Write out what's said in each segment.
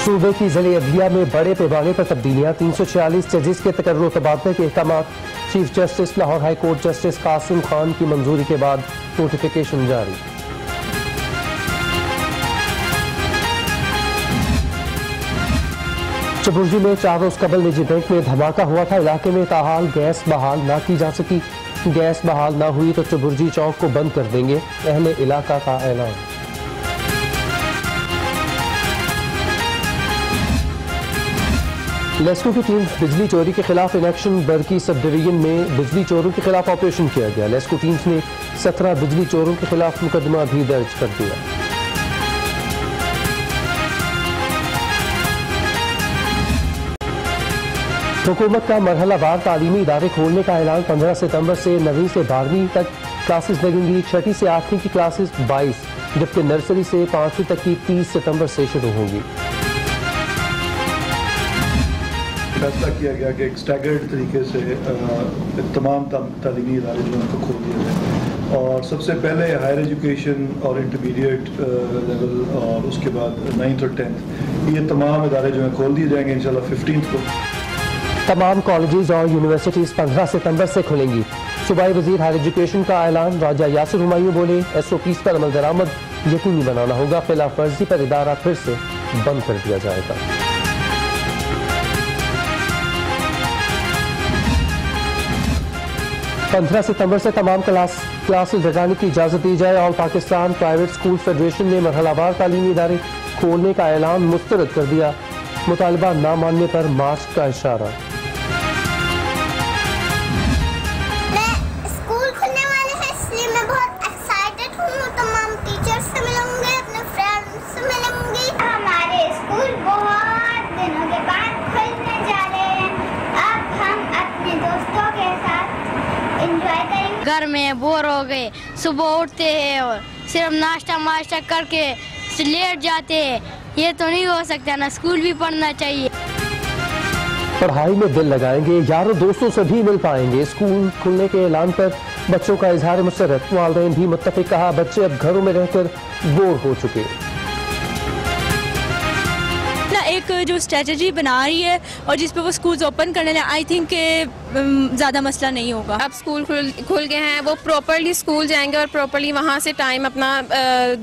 सूबे की ज़िले अदलिया में बड़े पैमाने पर तब्दीलियाँ, तीन सौ छियालीस जजिस के तकर्र तबादले के अहकाम chief justice, Lahore high court justice Qasim Khan की मंजूरी के बाद नोटिफिकेशन जारी। चबुर्जी में चार रोज कबल निजी बैंक में धमाका हुआ था। इलाके में ताहाल गैस बहाल ना की जा सकी। गैस बहाल ना हुई तो चबुर्जी चौक को बंद कर देंगे। अहले इलाका का ऐलान। लेस्को की टीम बिजली चोरी के खिलाफ इलेक्शन बरकी सब डिवीज़न में बिजली चोरों के खिलाफ ऑपरेशन किया गया। लेस्को टीम्स ने सत्रह बिजली चोरों के खिलाफ मुकदमा भी दर्ज कर दिया। हुकूमत का मरहलावार तालीमी इदारे खोलने का ऐलान पंद्रह सितंबर से नवीं से बारहवीं तक। क्लासेस लगेंगी छठी से आठवीं की क्लासेस बाईस, जबकि नर्सरी से पांचवीं तक की तीस सितंबर से शुरू होंगी। फैसला किया गया कि एक स्टैगर्ड तरीके से तमाम तालीमी इदारे जो उनको खोल दिए गए और सबसे पहले हायर एजुकेशन और इंटरमीडिएट लेवल और उसके बाद नाइन्थ और टेंथ ये तमाम इदारे जो हैं खोल दिए जाएँगे इंशाल्लाह फिफ्टीन को। तमाम कॉलेजेस और यूनिवर्सिटीज पंद्रह सितंबर से खुलेंगी। सूबाई वज़ीर हायर एजुकेशन का ऐलान, राजा यासुर हुमायूं बोले एस ओ पीज पर अमल दरामद यकीनी बनाना होगा, खिलाफ वर्जी पर इदारा फिर से बंद कर दिया जाएगा। पंद्रह सितंबर से तमाम क्लास क्लासेज लगाने की इजाज़त दी जाए। और पाकिस्तान प्राइवेट स्कूल फेडरेशन ने मरहलावार तालीमी इदारे खोलने का ऐलान मुस्तरद कर दिया। मुतालबा न मानने पर मार्च का इशारा। घर में बोर हो गए। सुबह उठते हैं और सिर्फ़ नाश्ता माश्ता करके लेट जाते हैं। ये तो नहीं हो सकता ना, स्कूल भी पढ़ना चाहिए। पढ़ाई में दिल लगाएँगे, यारों दोस्तों से भी मिल पाएँगे। स्कूल खुलने के ऐलान पर बच्चों का इजहार मुसरत वाले भी मुतफिक कहा, बच्चे अब घरों में रहकर बोर हो चुके एक जो स्ट्रेटजी बना रही है और जिस पे वो स्कूल्स ओपन करने लगे आई थिंक ज़्यादा मसला नहीं होगा। अब स्कूल खुल खुल गए हैं वो प्रॉपरली स्कूल जाएँगे और प्रॉपरली वहाँ से टाइम अपना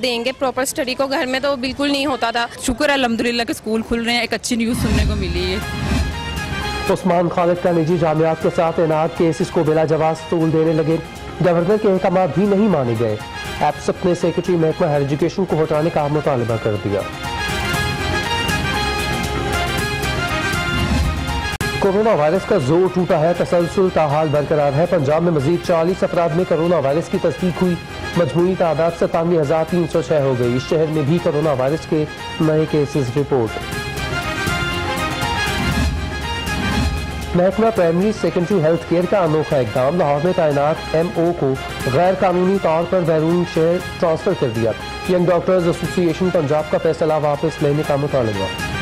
देंगे प्रॉपर स्टडी को घर में तो बिल्कुल नहीं होता था। शुक्र अलहमदिल्ला के स्कूल खुल रहे हैं एक अच्छी न्यूज़ सुनने को मिली है। उस्मान खालिद का निजी जामियात के साथ तैनात केसेस को बिला जवाब तूल देने लगे। गवर्नर के अहकाम भी नहीं माने गए। एप्सप ने सेक्रेटरी महकमा हायर एजुकेशन को हटाने का मुतालबा कर दिया। कोरोना वायरस का ज़ोर टूटा है, तसलसल ताहाल बरकरार है। पंजाब में मजीद चालीस अफराद में कोरोना वायरस की तस्दीक हुई। मजमू तादाद सतानवे हज़ार तीन सौ छह हो गई। इस शहर में भी कोरोना वायरस के नए केसेस रिपोर्ट। महकमा प्राइमरी सेकेंडरी हेल्थ केयर का अनोखा इकदाम, लाहौर में तैनात एम ओ को गैर कानूनी तौर पर बैरून शहर ट्रांसफ़र कर दिया। यंग डॉक्टर्स एसोसिएशन पंजाब का फैसला वापस लेने का मुतालबा।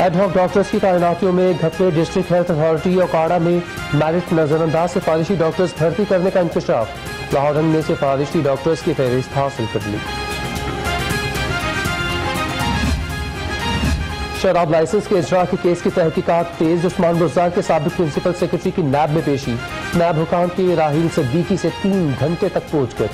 एडहॉक डॉक्टर्स की तैनातियों में घपले डिस्ट्रिक्ट हेल्थ अथॉरिटी और काड़ा में मेरिट नजरअंदाज सिफारिशी डॉक्टर्स भर्ती करने का इंकशाफ लाहौर ने सिफारिशी डॉक्टर्स की फहरिस्त हासिल कर ली। शराब लाइसेंस के इजरा के केस की तहकीकत तेज उस्मान बुजार के सबक प्रिंसिपल सेक्रेटरी की नैब में पेशी। नैब हुकाम की राहिल सद्दीकी से तीन घंटे तक पूछगछ।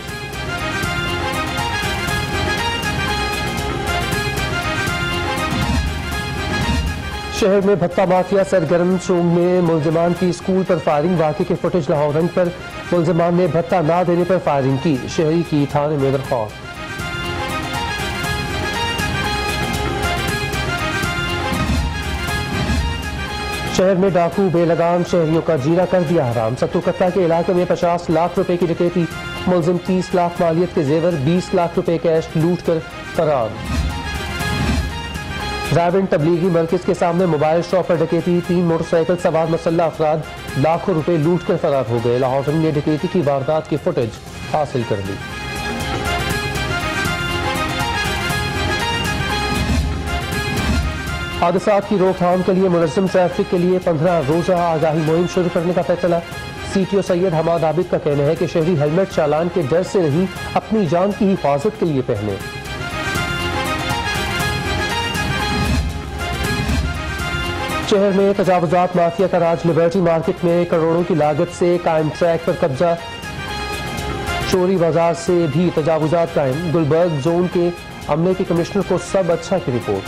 शहर में भत्ता माफिया सरगर्म शोम में मुलजमान की स्कूल पर फायरिंग, वाकई के फुटेज लाहौर रंग पर मुलजमान ने भत्ता ना देने पर फायरिंग की, शहरी की थाने में दरख्वास्त। शहर में डाकू बेलगाम, शहरियों का जीरा कर दिया हराम। सत्तुकत्ता के इलाके में पचास लाख रुपए की डकैती, मुलजिम तीस लाख मालियत के जेवर, बीस लाख रुपए कैश लूट कर फरार। रायबन तबलीगी मरकज के सामने मोबाइल शॉप पर डकैती, तीन मोटरसाइकिल सवार मसल्ला अफराद लाखों रुपए लूट कर फरार हो गए। लाहौर ने डकैती की वारदात की फुटेज हासिल कर ली। हादसा की रोकथाम के लिए मुनजम ट्रैफ़िक के लिए पंद्रह रोजा आगाही मुहिम शुरू करने का फैसला। C T O Syed Hammad Abid का कहना है कि शहरी हेलमेट चालान के डर से नहीं, अपनी जान की हिफाजत के लिए पहने शहर में तजावजात माफिया का राज लिबर्टी मार्केट में करोड़ों की लागत से कायम ट्रैक पर कब्जा। चोरी बाज़ार से भी तजावजात कायम गुलबर्ग जोन के अमले के कमिश्नर को सब अच्छा की report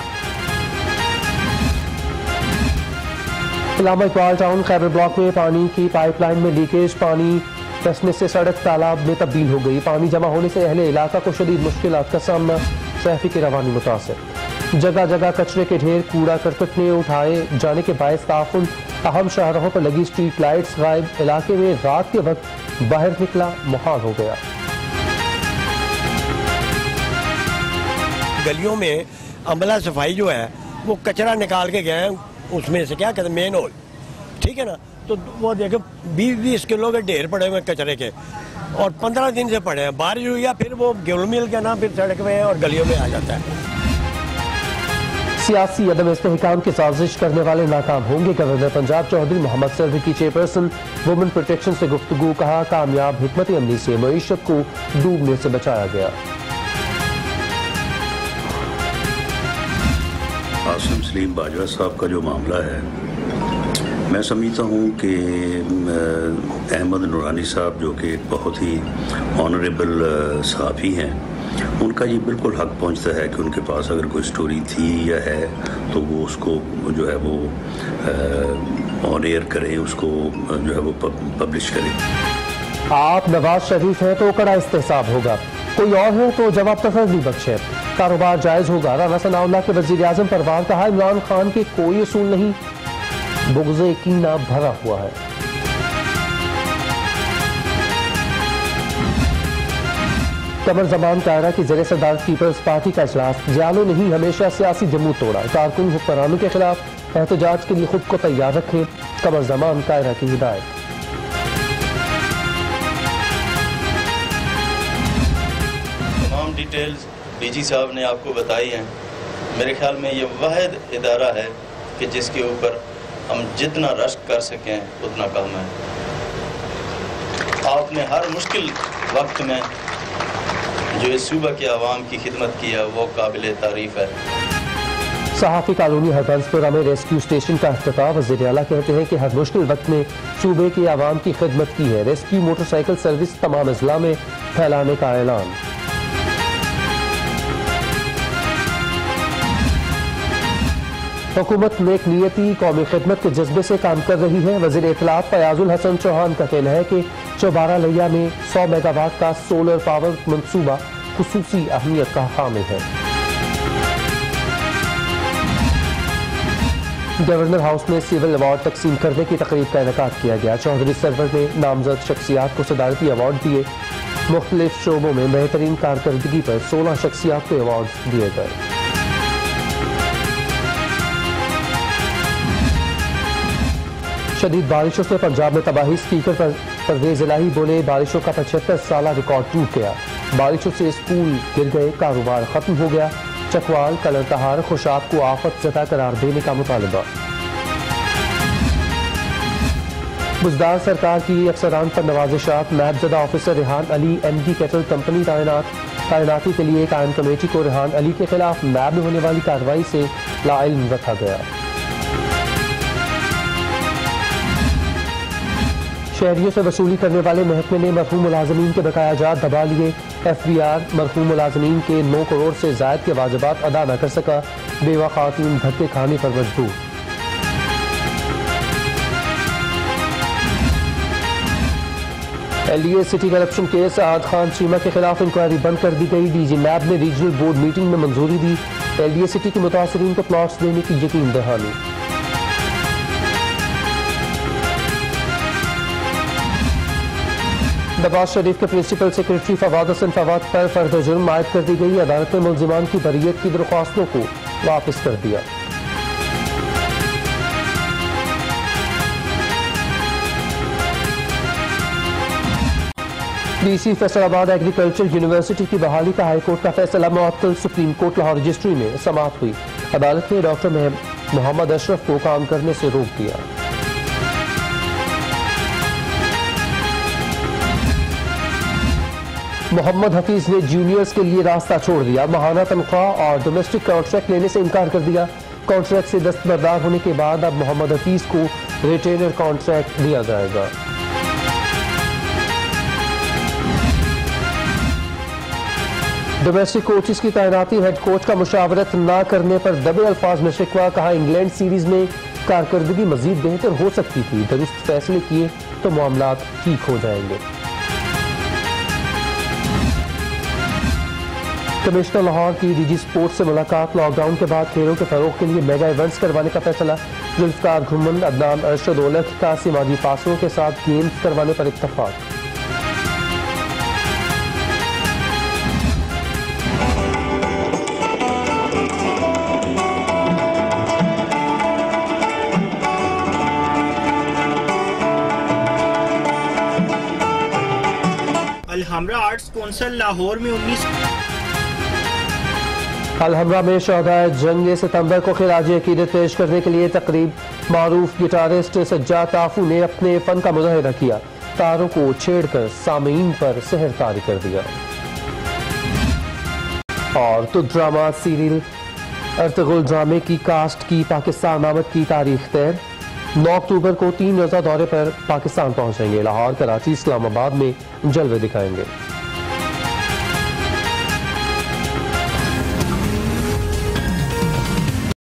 Allama Iqbal Town Khyber Block में पानी की पाइपलाइन में लीकेज पानी फंसने से सड़क तालाब में तब्दील हो गई। पानी जमा होने से अहले इलाका को शदीद मुश्किल का सामना। ट्रैफ़िक की रवानी मुतासर। जगह जगह कचरे के ढेर, कूड़ा करकट में उठाए जाने के बायस ताफुन अहम शाहराहों पर लगी स्ट्रीट लाइट्स गायब। इलाके में रात के वक्त बाहर निकला, मुहाल हो गया। गलियों में अमला सफ़ाई जो है, वो कचरा निकाल के गए उसमें से क्या कहते मेन होल ठीक है ना? तो वो देखे बीस बीस किलो के ढेर पड़े हुए कचरे के। और पंद्रह दिन से पड़े हैं। बारिश हुई या फिर वो गिल मिल के ना, फिर सड़क में और गलियों में आ जाता है। सियासी अदम इसकाम की साजिश करने वाले नाकाम होंगे गवर्नर पंजाब चौधरी मोहम्मद सरवी की चेयरपर्सन। वुमेन प्रोटेक्शन से गुफ्तगु कहा, कामयाब हिकमत अमली से मीशत को डूबने से बचाया गया। आसिम सलीम बाजवा साहब का जो मामला है, मैं समझता हूँ कि अहमद नूरानी साहब जो कि एक बहुत ही ऑनरेबल सहाफ़ी हैं। उनका ये बिल्कुल हक पहुँचता है कि उनके पास अगर कोई स्टोरी थी या है तो वो उसको जो है वो ऑन एयर करें, उसको जो है वो पब्लिश करें। आप नवाज़ शरीफ हैं तो कड़ा इस्तेसाब होगा। कोई और है तो जवाब तफर नहीं बख्शे। कारोबार जायज़ होगा। राना सनाउल्ला के वज़ीर आज़म परवार कहा, इमरान खान के कोई असूल नहीं। बुगजे की ना भरा हुआ है। कमर जमान कायरा की ज़रिए सरदार पीपल्स पार्टी का अजलास जियालो नहीं, हमेशा सियासी जमू तोड़ा। कारकुन हुक्मरानों के खिलाफ एहतजाज के लिए खुद को तैयार रखें कमर जमान कायरा की हिदायत। तमाम डिटेल्स डीजी साहब ने आपको बताई हैं। मेरे ख्याल में ये वाद इदारा है कि जिसके ऊपर हम जितना रश्क कर सकें, उतना कम है। आपने हर मुश्किल वक्त में जो इस सूबा के आवाम की खिदमत की है, वो काबिल तारीफ़ है। सहाफ़ी कॉलोनी हरबंसपुरा में रेस्क्यू स्टेशन का अफ्ताह वजी अला कहते हैं कि हर मुश्किल वक्त में सूबे की आवाम की खिदमत की है। रेस्क्यू मोटरसाइकिल सर्विस तमाम अजला में फैलाने का ऐलान। हुकूमत नेक नियति कौमी खिदमत के जज्बे से काम कर रही है। वज़ीर इतलात फयाजुल हसन चौहान का कहना है कि चौबारा लिया में सौ मेगावाट का सोलर पावर मनसूबा खसूसी अहमियत का हामिल है। गवर्नर हाउस में सिविल अवार्ड तकसीम करने की तकरीब का इनका किया गया। चौधरी सरवर ने नामजद शख्सियात को सदारती अवार्ड दिए। मुख्तलिफ़ शोबों में बेहतरीन कारकर्दगी पर सोलह शख्सियात को अवार्ड दिए गए। शदीद बारिशों से पंजाब में तबाही, स्पीकर पर परवेज इलाही, बोले बारिशों का पचहत्तर साल रिकॉर्ड टूट गया। बारिशों से स्कूल गिर गए, कारोबार खत्म हो गया। चकवाल, कलरतहार, खुशाब को आफत जता करार देने का मुतालबा। बुजदार सरकार की अफसरान पर नवाजिशात मैबजदा officer Rehan Ali M D cattle company तैनात। तैनाती के लिए कायम कमेटी को रिहान अली के खिलाफ में होने वाली कार्रवाई से लाइल रखा गया। शहरियों से वसूली करने वाले महकमे ने मरहूम मुलाजमीन के बकाया जात दबा लिए। एफ़ बी आर मरहूम मुलाजमीन के नौ करोड़ से जायद के वाजबात अदा न कर सका। बेवा खातून धक्के खाने पर मजबूर। L A city corruption case, आद खान चीमा के खिलाफ इंक्वायरी बंद कर दी गई। डी जी नैब ने रीजनल बोर्ड मीटिंग में मंजूरी दी। एल ए सिटी के मुतासरीन को प्लाट्स देने की यकीन दहानी। नवाज़ शरीफ के प्रिंसिपल सेक्रेटरी फवाद हसन फवाद पर फर्द जुर्म आयद कर दी गई। अदालत ने मुलजिमान की बरीत की दरख्वास्तों को वापस कर दिया। डीसी फैसलाबाद एग्रीकल्चर यूनिवर्सिटी की बहाली का हाईकोर्ट का फैसला मुअत्तल सुप्रीम कोर्ट लाहौर रजिस्ट्री में समाप्त हुई। अदालत ने डॉक्टर मोहम्मद अशरफ को काम करने से रोक दिया। मोहम्मद हफीज ने जूनियर्स के लिए रास्ता छोड़ दिया। महाना तनख्वाह और डोमेस्टिक कॉन्ट्रैक्ट लेने से इनकार कर दिया। कॉन्ट्रैक्ट से दस्तबरदार होने के बाद अब मोहम्मद हफीज को रिटेनर कॉन्ट्रैक्ट दिया जाएगा। डोमेस्टिक कोचेस की तैनाती हेड कोच का मुशावरत न करने पर दबे अल्फाज में शिकवा, कहा, इंग्लैंड सीरीज़ में कारकर्दगी मजीद बेहतर हो सकती थी। दुरुस्त फैसले किए तो मामला ठीक हो जाएँगे। कमिश्नर लाहौर की डीजी स्पोर्ट्स से मुलाकात लॉकडाउन के बाद खेलों के फरोग के लिए मेगा इवेंट्स करवाने का फैसला। जुल्फकार घुमन अदनान अरशद ओलख का सिमाजी फासलों के साथ गेम्स करवाने पर इतफाक अलहमरा आर्ट्स कौंसल लाहौर में उन्नीस अलहमरा में शहदा जंग सितंबर को खराज अकीदत पेश करने के लिए तकरीब मारूफ गिटारिस्ट सज्जा ताफू ने अपने फन का मुजाहरा किया। तारों को छेड़कर सामीन पर सहर तारी कर दिया। और तो ड्रामा सीरियल अर्तगुल ड्रामे की कास्ट की पाकिस्तान आमद की तारीख तय। नौ अक्टूबर को तीन रोजा दौरे पर पाकिस्तान पहुँचेंगे। लाहौर, कराची, इस्लामाबाद में जलवे दिखाएँगे।